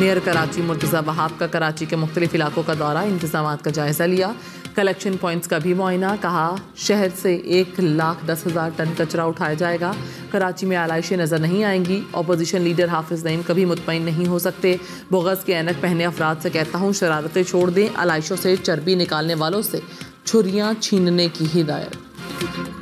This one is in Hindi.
मेयर कराची मुर्तज़ा वहाब का कराची के मुख्तलिफ़ इलाकों का दौरा इंतज़ाम का जायज़ा लिया। कलेक्शन पॉइंट्स का भी मुआयना, कहा, शहर से एक लाख दस हज़ार टन कचरा उठाया जाएगा। कराची में आलाइशें नज़र नहीं आएँगी। अपोजिशन लीडर हाफिज नईम कभी मुतमिन नहीं हो सकते। बोगस के एनक पहने अफराद से कहता हूँ, शरारतें छोड़ दें, आलाइशों से चर्बी निकालने वालों से छुरियाँ छीनने की हिदायत।